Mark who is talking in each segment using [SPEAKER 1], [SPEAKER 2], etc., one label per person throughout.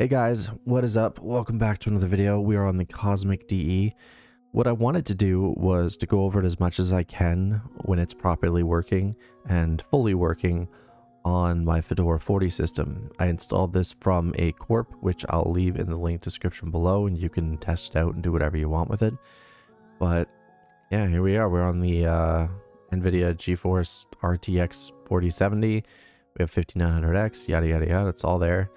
[SPEAKER 1] Hey guys, what is up? Welcome back to another video. We are on the Cosmic DE. What I wanted to do was to go over it as much as I can when it's properly working and fully working on my Fedora 40 system. I installed this from a COPR, which I'll leave in the link description below and you can test it out and do whatever you want with it. But yeah, here we are. We're on the uh, NVIDIA GeForce RTX 4070. We have 5900X, yada, yada, yada. It's all there.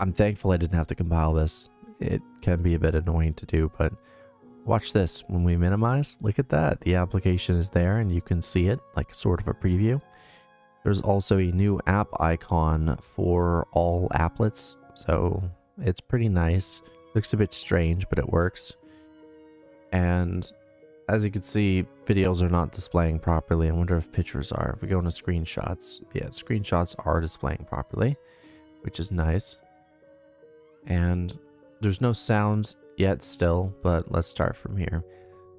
[SPEAKER 1] I'm thankful I didn't have to compile this. It can be a bit annoying to do, but watch this. When we minimize, look at that. The application is there and you can see it like sort of a preview. There's also a new app icon for all applets, so it's pretty nice. Looks a bit strange, but it works. And as you can see, videos are not displaying properly. I wonder if pictures are. If we go into screenshots, yeah, screenshots are displaying properly, which is nice. And there's no sound yet still, but let's start from here.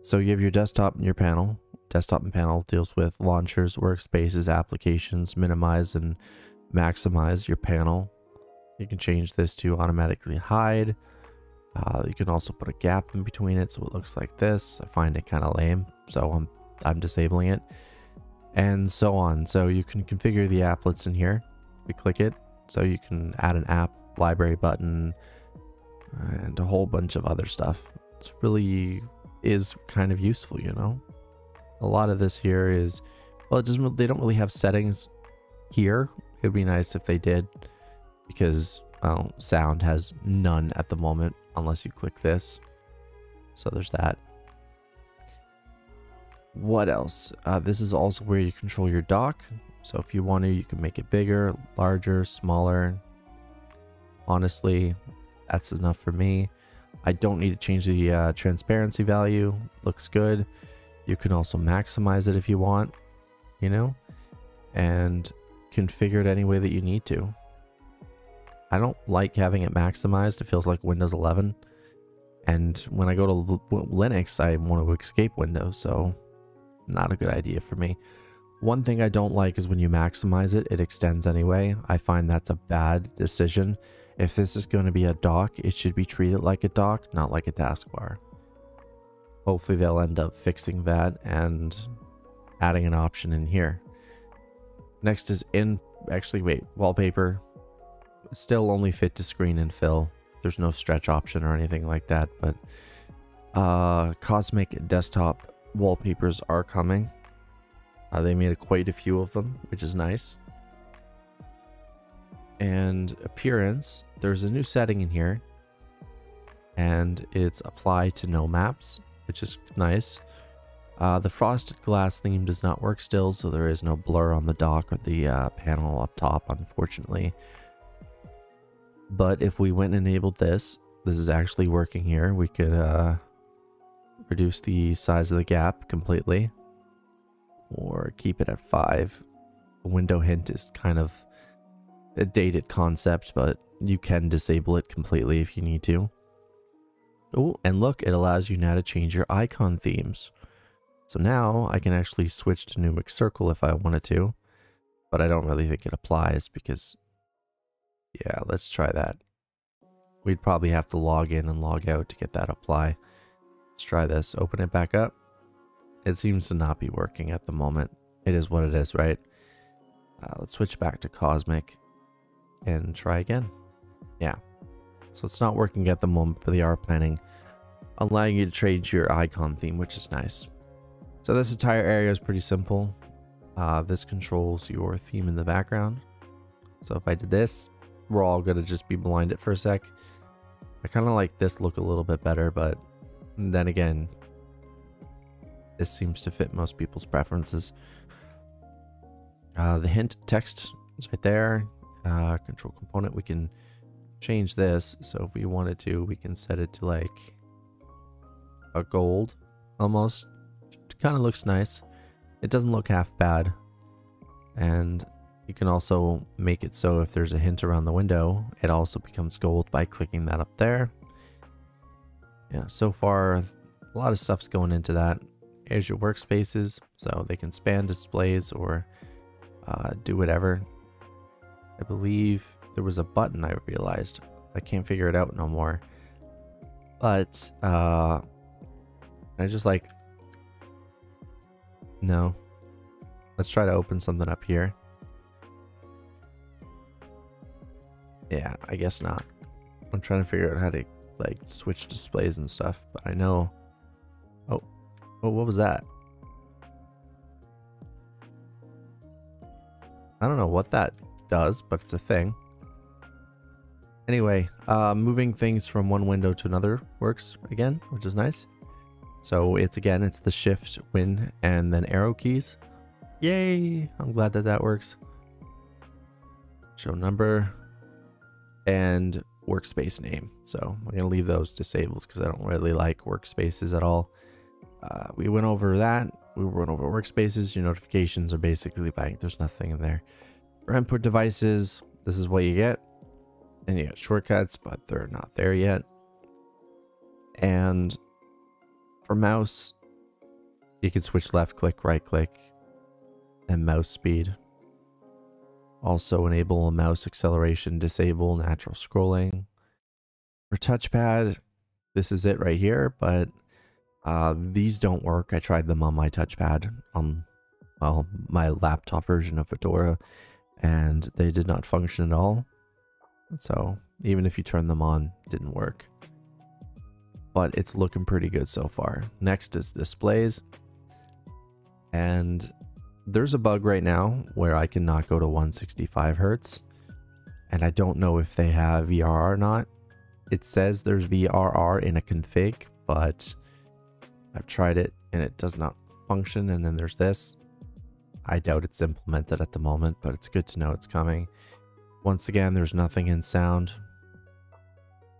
[SPEAKER 1] So you have your desktop and your panel. Desktop and panel deals with launchers, workspaces, applications, minimize and maximize your panel. You can change this to automatically hide. Uh, you can also put a gap in between it so it looks like this. I find it kind of lame, so I'm, I'm disabling it. And so on. So you can configure the applets in here. We click it, so you can add an app library button and a whole bunch of other stuff. It's really is kind of useful, you know. A lot of this here is well, it doesn't. They don't really have settings here. It would be nice if they did, because well, sound has none at the moment unless you click this. So there's that. What else? Uh, this is also where you control your dock. So if you want to, you can make it bigger, larger, smaller, honestly that's enough for me. I don't need to change the uh, transparency value. Looks good. You can also maximize it if you want you know and configure it any way that you need to. I don't like having it maximized. It feels like windows 11 and when i go to linux i want to escape windows so not a good idea for me. One thing i don't like is when you maximize it it extends anyway. I find that's a bad decision if this is going to be a dock, it should be treated like a dock, not like a taskbar. Hopefully they'll end up fixing that and adding an option in here. Next is in, actually wait, wallpaper. Still only fit to screen and fill. There's no stretch option or anything like that, but uh, Cosmic desktop wallpapers are coming. Uh, they made quite a few of them, which is nice and appearance, there's a new setting in here. And it's apply to no maps, which is nice. Uh, the frosted glass theme does not work still, so there is no blur on the dock or the uh, panel up top, unfortunately. But if we went and enabled this, this is actually working here. We could uh, reduce the size of the gap completely or keep it at 5. The window hint is kind of a dated concept, but you can disable it completely if you need to. Oh, and look, it allows you now to change your icon themes. So now I can actually switch to Numix Circle if I wanted to, but I don't really think it applies because, yeah, let's try that. We'd probably have to log in and log out to get that apply. Let's try this. Open it back up. It seems to not be working at the moment. It is what it is, right? Uh, let's switch back to Cosmic and try again. Yeah. So it's not working at the moment, but they are planning allowing you to trade your icon theme, which is nice. So this entire area is pretty simple. Uh, this controls your theme in the background. So if I did this, we're all going to just be blinded for a sec. I kind of like this look a little bit better, but then again, this seems to fit most people's preferences. Uh, the hint text is right there uh, control component, we can change this. So if we wanted to, we can set it to like a gold almost. Kind of looks nice. It doesn't look half bad. And you can also make it so if there's a hint around the window, it also becomes gold by clicking that up there. Yeah, so far, a lot of stuff's going into that. Here's your workspaces, so they can span displays or uh, do whatever. I believe there was a button I realized. I can't figure it out no more. But, uh, I just like, no. Let's try to open something up here. Yeah, I guess not. I'm trying to figure out how to like switch displays and stuff, but I know. Oh, oh, what was that? I don't know what that does, but it's a thing. Anyway, uh, moving things from one window to another works again, which is nice. So it's again, it's the shift, win, and then arrow keys. Yay! I'm glad that that works. Show number and workspace name. So I'm going to leave those disabled because I don't really like workspaces at all. Uh, we went over that. We went over workspaces. Your notifications are basically blank. There's nothing in there. For input devices, this is what you get. And you got shortcuts, but they're not there yet. And for mouse, you can switch left click, right click, and mouse speed. Also enable mouse acceleration, disable natural scrolling. For touchpad, this is it right here, but uh, these don't work. I tried them on my touchpad on, well, my laptop version of Fedora, and they did not function at all. So even if you turn them on, didn't work. But it's looking pretty good so far. Next is displays. And there's a bug right now where I cannot go to 165 hertz and I don't know if they have VRR or not. It says there's VRR in a config, but I've tried it and it does not function. And then there's this. I doubt it's implemented at the moment, but it's good to know it's coming. Once again, there's nothing in sound,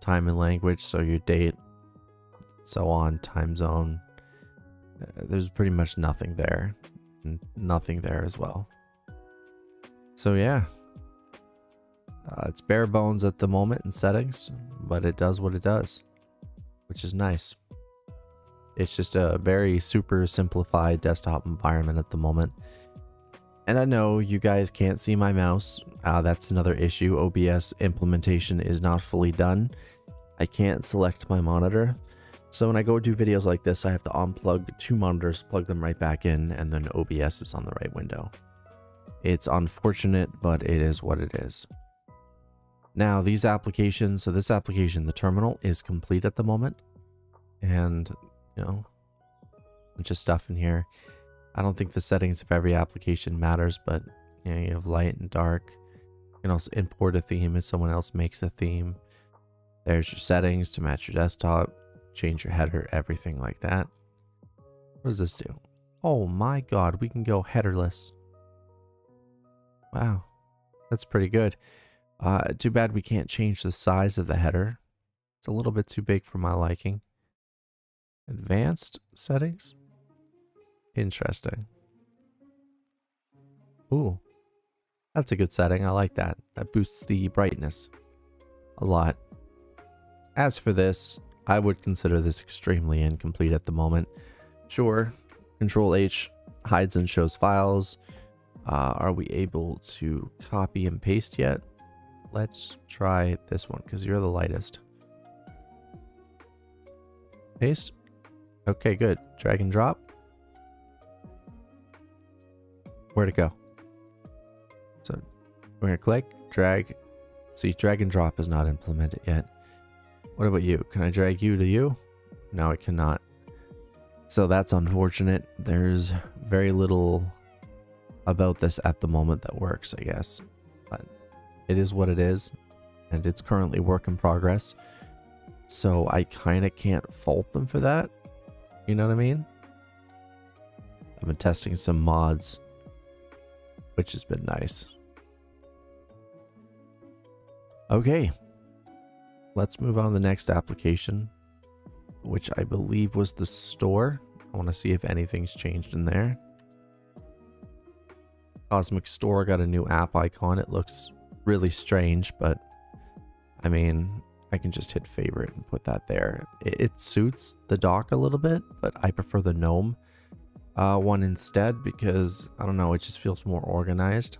[SPEAKER 1] time and language, so your date, so on, time zone. Uh, there's pretty much nothing there nothing there as well. So yeah, uh, it's bare bones at the moment in settings, but it does what it does, which is nice. It's just a very super simplified desktop environment at the moment. And I know you guys can't see my mouse. Uh, that's another issue. OBS implementation is not fully done. I can't select my monitor. So when I go do videos like this, I have to unplug two monitors, plug them right back in, and then OBS is on the right window. It's unfortunate, but it is what it is. Now these applications, so this application, the terminal is complete at the moment. And, you know, bunch of stuff in here. I don't think the settings of every application matters, but you, know, you have light and dark. You can also import a theme if someone else makes a theme. There's your settings to match your desktop change your header, everything like that. What does this do? Oh my god, we can go headerless. Wow, that's pretty good. Uh, too bad we can't change the size of the header. It's a little bit too big for my liking. Advanced settings? Interesting. Ooh, that's a good setting. I like that. That boosts the brightness a lot. As for this, I would consider this extremely incomplete at the moment. Sure, Control H hides and shows files. Uh, are we able to copy and paste yet? Let's try this one because you're the lightest. Paste. Okay, good. Drag and drop. Where'd it go? So we're to click, drag. See, drag and drop is not implemented yet. What about you? Can I drag you to you? No, I cannot. So that's unfortunate. There's very little about this at the moment that works, I guess. But it is what it is. And it's currently work in progress. So I kind of can't fault them for that. You know what I mean? I've been testing some mods, which has been nice. Okay, Let's move on to the next application, which I believe was the store. I want to see if anything's changed in there. Cosmic Store got a new app icon. It looks really strange, but I mean, I can just hit favorite and put that there. It, it suits the dock a little bit, but I prefer the GNOME uh, one instead because, I don't know, it just feels more organized.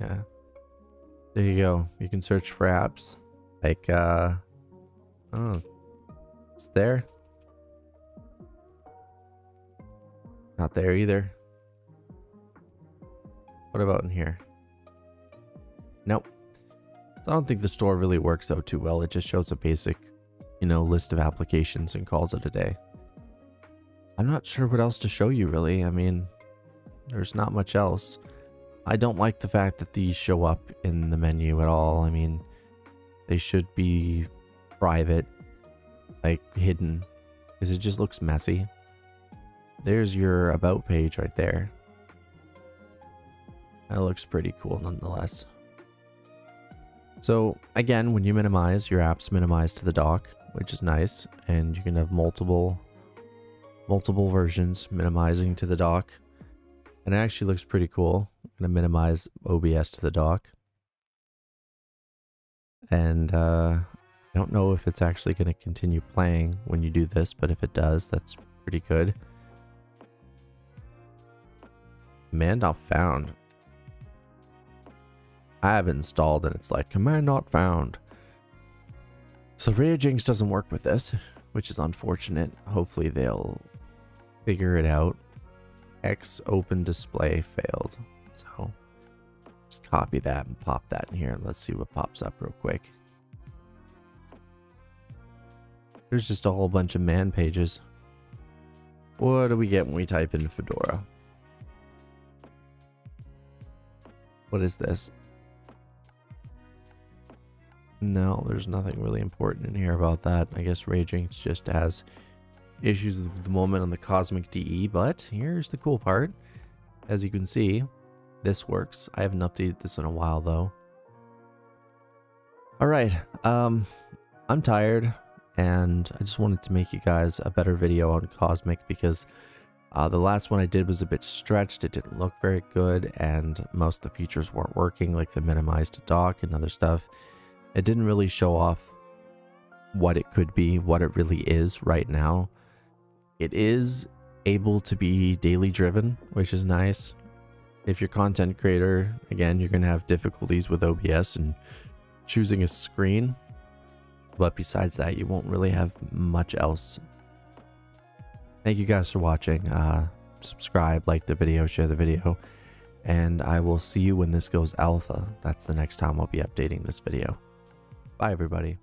[SPEAKER 1] Yeah. There you go. You can search for apps. Like, uh, oh, it's there. Not there either. What about in here? Nope. I don't think the store really works out too well. It just shows a basic, you know, list of applications and calls it a day. I'm not sure what else to show you really. I mean, there's not much else. I don't like the fact that these show up in the menu at all. I mean, they should be private, like hidden, because it just looks messy. There's your about page right there. That looks pretty cool nonetheless. So again, when you minimize, your app's minimized to the dock, which is nice, and you can have multiple multiple versions minimizing to the dock. And it actually looks pretty cool. I'm going to minimize OBS to the dock. And uh, I don't know if it's actually going to continue playing when you do this, but if it does, that's pretty good. Command not found. I have installed and it's like command not found. So Ragings doesn't work with this, which is unfortunate. Hopefully they'll figure it out. X open display failed. So just copy that and pop that in here. Let's see what pops up real quick. There's just a whole bunch of man pages. What do we get when we type in Fedora? What is this? No, there's nothing really important in here about that. I guess Raging just has issues at the moment on the Cosmic DE, but here's the cool part. As you can see, this works. I haven't updated this in a while though. Alright, um, I'm tired and I just wanted to make you guys a better video on Cosmic because uh, the last one I did was a bit stretched, it didn't look very good, and most of the features weren't working, like the minimized dock and other stuff. It didn't really show off what it could be, what it really is right now. It is able to be daily driven, which is nice. If you're content creator, again, you're going to have difficulties with OBS and choosing a screen. But besides that, you won't really have much else. Thank you guys for watching. Uh, subscribe, like the video, share the video. And I will see you when this goes alpha. That's the next time I'll be updating this video. Bye, everybody.